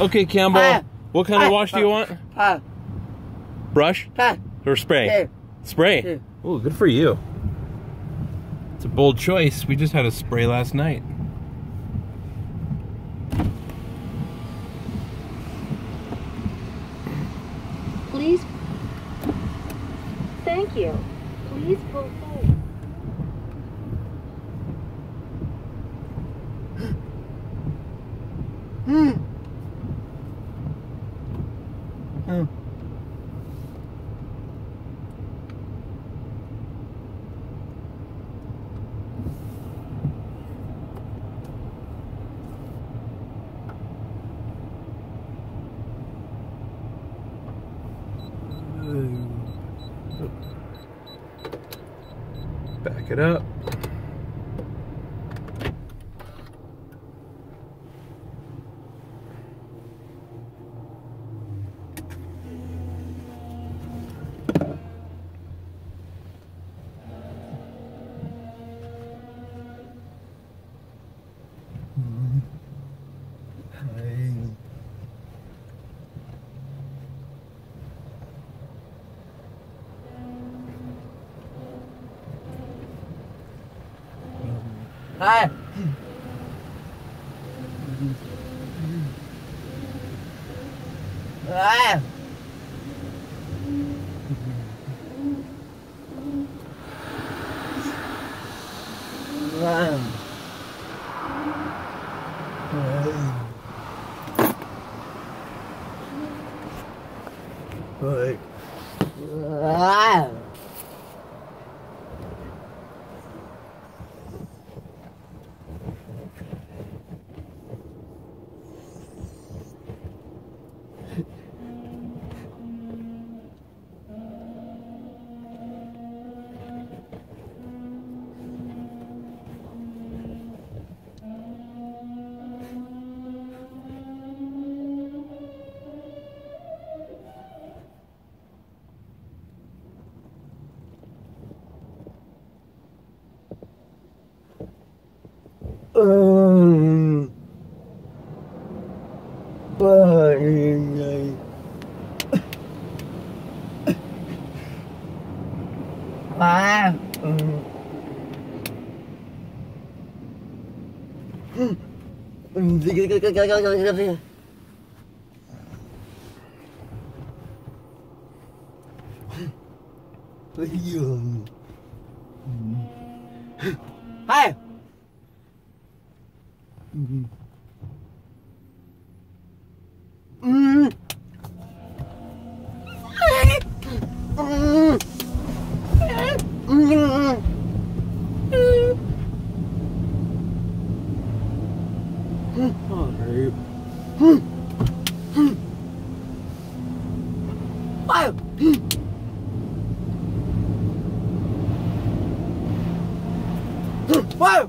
Okay, Campbell. Ah. What kind of Ah. wash do you want? Ah, Brush or spray? yeah. Spray. Yeah. Oh, good for you. It's a bold choice. We just had a spray last night. Please. Thank you. Please pull Back it up. đây đây Wow. Right. Wow. 嗯。嗯。这个这个这个这个这个这个唉呀嗯。嗯。嗯。嗯。Wow.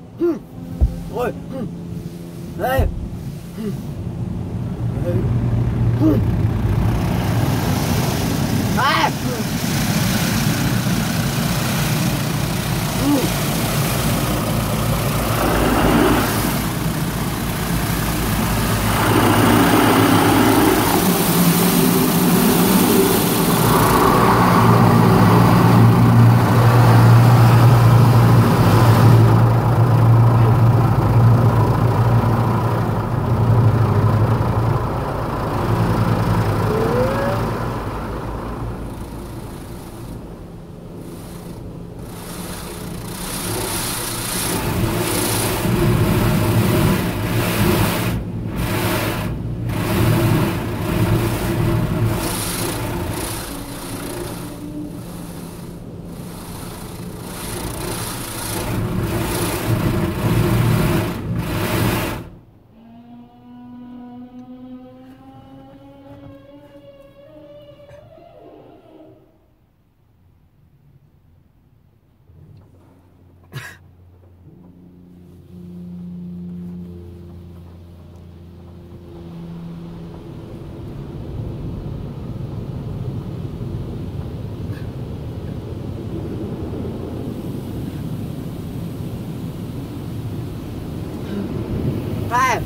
ภาพ